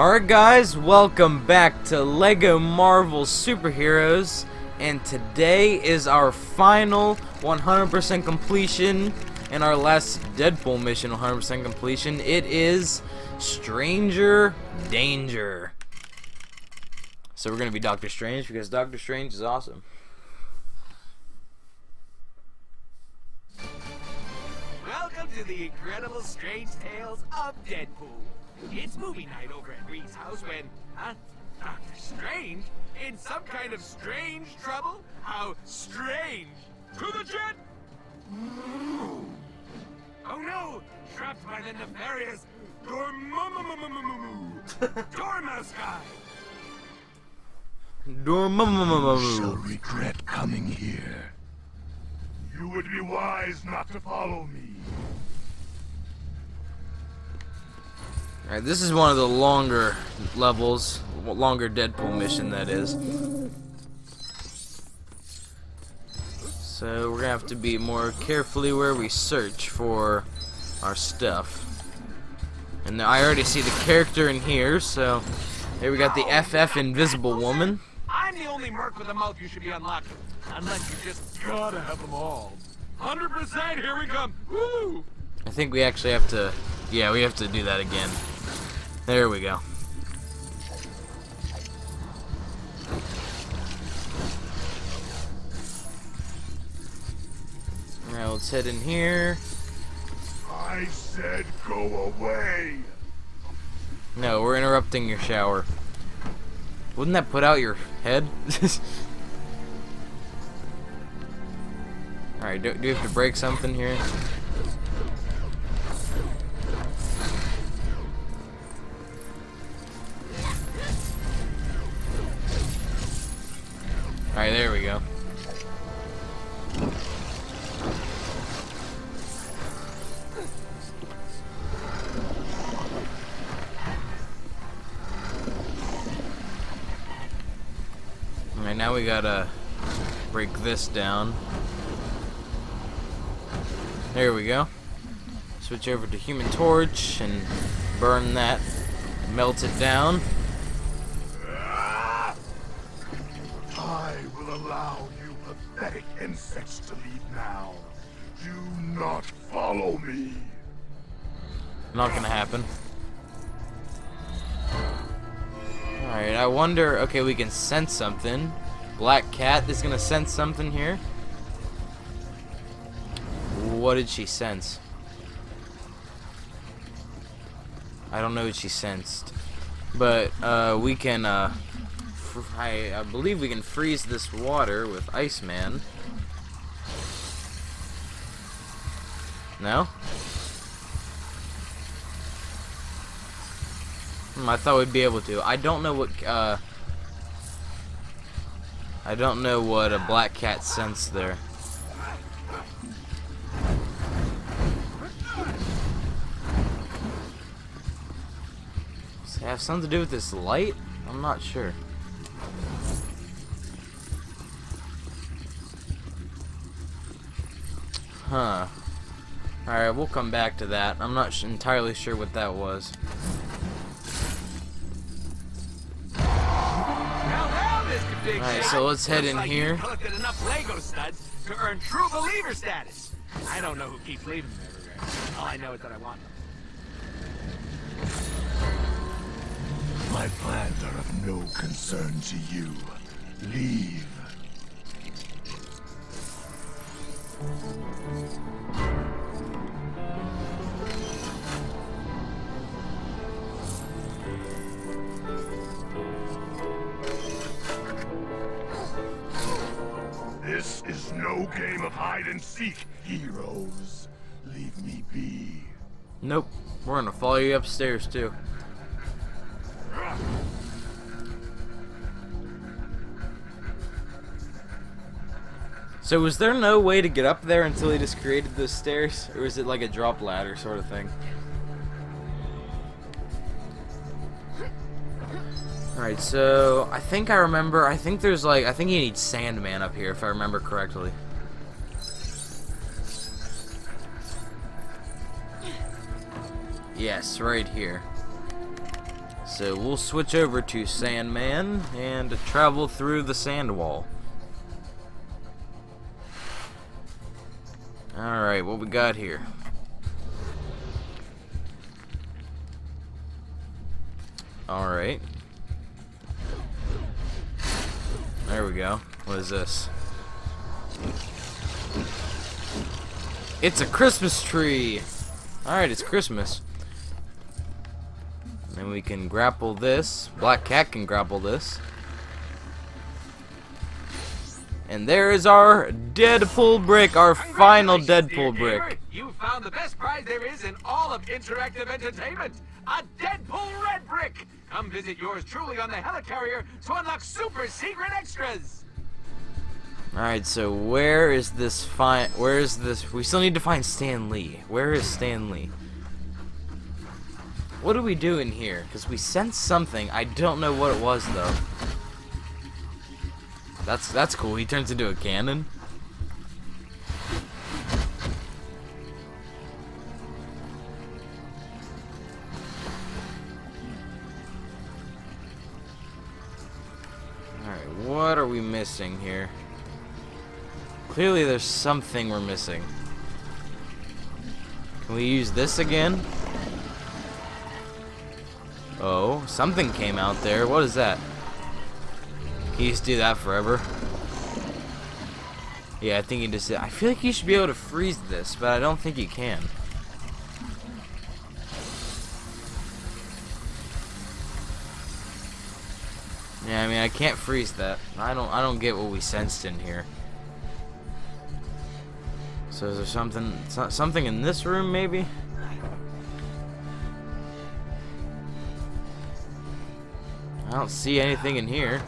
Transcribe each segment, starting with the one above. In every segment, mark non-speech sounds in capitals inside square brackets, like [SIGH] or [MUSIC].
Alright guys, welcome back to LEGO Marvel Superheroes and today is our final 100% completion and our last Deadpool mission 100% completion. It is Stranger Danger. So we're going to be Doctor Strange because Doctor Strange is awesome. to the incredible strange tales of Deadpool. It's movie night over at Reed's house when, huh? Doctor Strange? In some kind of strange trouble? How strange! To the jet! Oh no! Trapped by the nefarious Dormammu! Dormouse guy! Dormammu! Shall regret coming here. You would be wise not to follow me. Alright, this is one of the longer levels, longer Deadpool mission that is. So we're gonna have to be more carefully where we search for our stuff. And I already see the character in here, so here we got the FF Invisible Woman. I'm the only merc with a mouth you should be unlocking. Unless you just gotta have them all. 100% here we come! Woo! I think we actually have to, yeah, we have to do that again. There we go. Alright, let's head in here. I said go away. No, we're interrupting your shower. Wouldn't that put out your head? [LAUGHS] Alright, do, do you have to break something here? Now we gotta break this down. There we go. Switch over to Human Torch and burn that. Melt it down. I will allow you pathetic insects to leave now. Do not follow me. Not gonna happen. Alright, I wonder. Okay, we can sense something. Black Cat is gonna sense something here. What did she sense? I don't know what she sensed. But uh, we can. Uh, I, I believe we can freeze this water with Iceman. No? Hmm, I thought we'd be able to. I don't know what, uh... I don't know what a black cat sensed there. Does it have something to do with this light? I'm not sure. Huh. Alright, we'll come back to that. I'm not entirely sure what that was. Alright, so let's head in here. Enough Lego studs to earn true believer status. I don't know who keeps leaving them everywhere. All I know is that I want them. My plans are of no concern to you. Leave. Game of hide and seek, heroes. Leave me be. Nope. We're gonna follow you upstairs too. So was there no way to get up there until he just created those stairs? Or is it like a drop ladder sort of thing? Alright, so I think I remember I think there's like I think you need Sandman up here if I remember correctly. Yes, right here. So we'll switch over to Sandman and travel through the sand wall. Alright, what we got here? Alright. There we go. What is this? It's a Christmas tree! Alright, it's Christmas. Then we can grapple this. Black Cat can grapple this. And there is our Deadpool brick, our final Deadpool brick. You found the best prize there is in all of interactive entertainment. A Deadpool red brick. Come visit yours truly on the helicarrier to unlock super secret extras. Alright, so where is this fine where is this we still need to find Stan Lee. Where is Stan Lee? What are we doing here? Because we sensed something. I don't know what it was though. That's that's cool. He turns into a cannon. Alright, what are we missing here? Clearly there's something we're missing. Can we use this again? Oh, something came out there. What is that? Can you just do that forever? Yeah, I think you just. I feel like you should be able to freeze this, but I don't think you can. Yeah, I mean, I can't freeze that. I don't. I don't get what we sensed in here. So is there something? Something in this room, maybe? I don't see anything in here.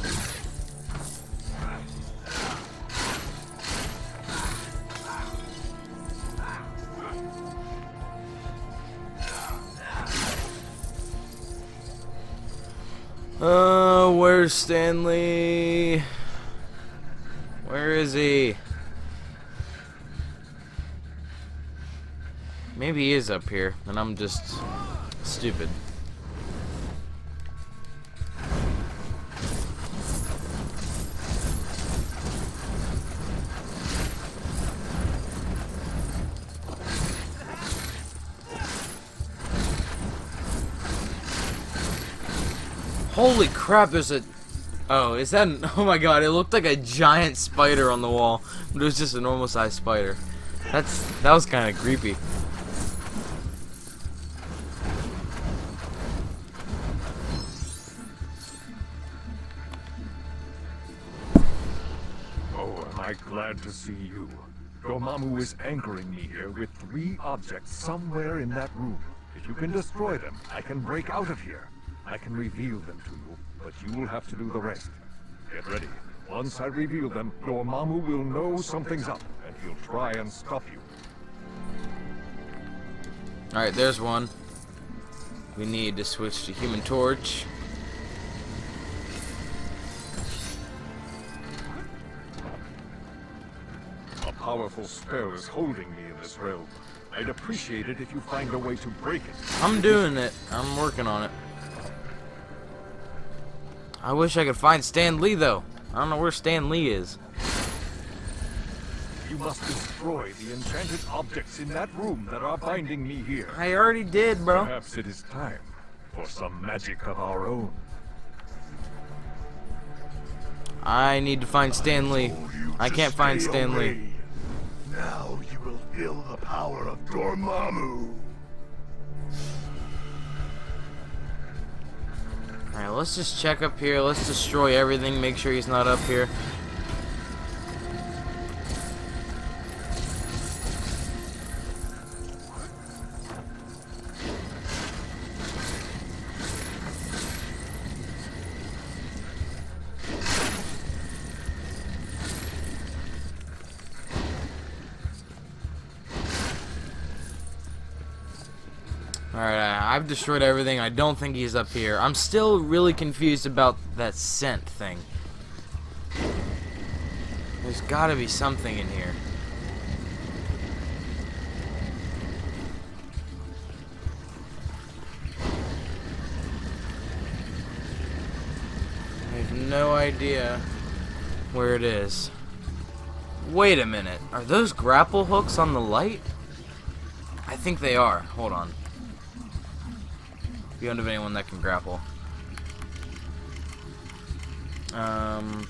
Uh, where's Stan Lee? Where is he? Maybe he is up here, and I'm just stupid. Holy crap, there's a... Oh, is that... An... [LAUGHS] Oh my god, it looked like a giant spider on the wall. But it was just a normal sized spider. That's... That was kind of creepy. Oh, am I glad to see you. Dormammu is anchoring me here with three objects somewhere in that room. If you can destroy them, I can break out of here. I can reveal them to you, but you will have to do the rest. Get ready. Once I reveal them, Dormammu will know something's up, and he'll try and stop you. Alright, there's one. We need to switch to Human Torch. A powerful spell is holding me in this realm. I'd appreciate it if you find a way to break it. I'm doing it. I'm working on it. I wish I could find Stan Lee, though. I don't know where Stan Lee is. You must destroy the enchanted objects in that room that are binding me here. I already did, bro. Perhaps it is time for some magic of our own. I need to find Stan Lee. I can't find Stan Lee. Now you will feel the power of Dormammu. Alright, let's just check up here. Let's destroy everything. Make sure he's not up here. I've destroyed everything. I don't think he's up here. I'm still really confused about that scent thing. There's gotta be something in here. I have no idea where it is. Wait a minute. Are those grapple hooks on the light? I think they are. Hold on. You don't have anyone that can grapple. Um,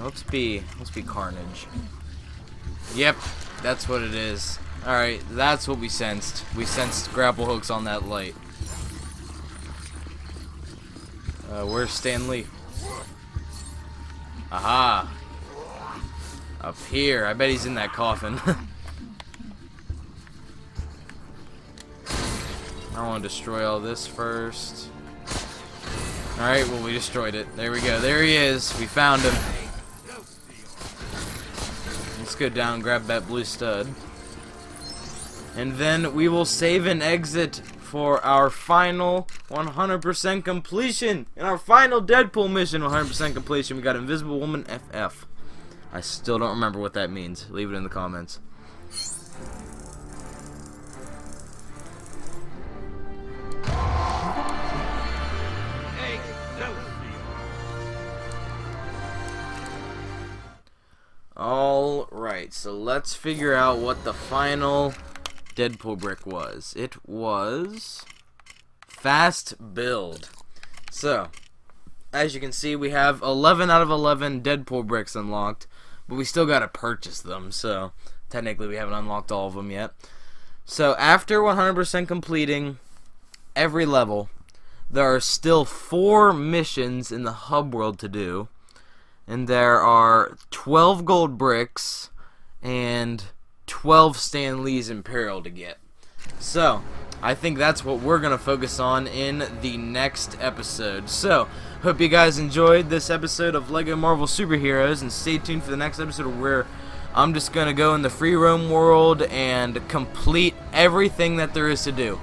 let's be let's be Carnage. Yep, that's what it is. All right, that's what we sensed. We sensed grapple hooks on that light. Uh, where's Stan Lee? Aha! Up here. I bet he's in that coffin. [LAUGHS] I want to destroy all this first. Alright, well we destroyed it. There we go. There he is. We found him. Let's go down grab that blue stud. And then we will save and exit for our final 100% completion. In our final Deadpool mission, 100% completion, we got Invisible Woman FF. I still don't remember what that means. Leave it in the comments. Alright, so let's figure out what the final Deadpool brick was. It was fast build. So, as you can see, we have 11 out of 11 Deadpool bricks unlocked, but we still got to purchase them, so technically we haven't unlocked all of them yet. So, after 100% completing every level, there are still four missions in the hub world to do and there are 12 gold bricks and 12 Stan Lee's in Peril to get. So, I think that's what we're going to focus on in the next episode. So, hope you guys enjoyed this episode of LEGO Marvel Superheroes, and stay tuned for the next episode where I'm just going to go in the free roam world and complete everything that there is to do.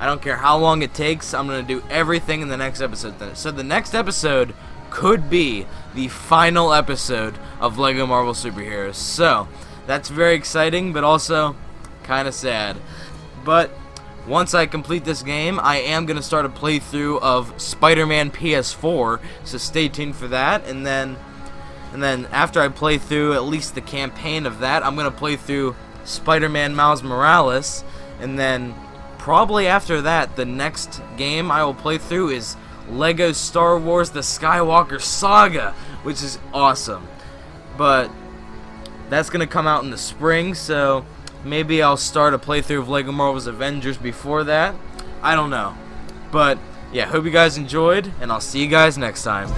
I don't care how long it takes, I'm going to do everything in the next episode. So the next episode could be the final episode of LEGO Marvel Superheroes. So, that's very exciting, but also kind of sad. But once I complete this game, I am going to start a playthrough of Spider-Man PS4, so stay tuned for that. And then, and then after I play through at least the campaign of that, I'm going to play through Spider-Man Miles Morales, and then probably after that, the next game I will play through is Lego Star Wars The Skywalker Saga, which is awesome. But that's going to come out in the spring, so maybe I'll start a playthrough of Lego Marvel's Avengers before that. I don't know. But yeah, hope you guys enjoyed, and I'll see you guys next time.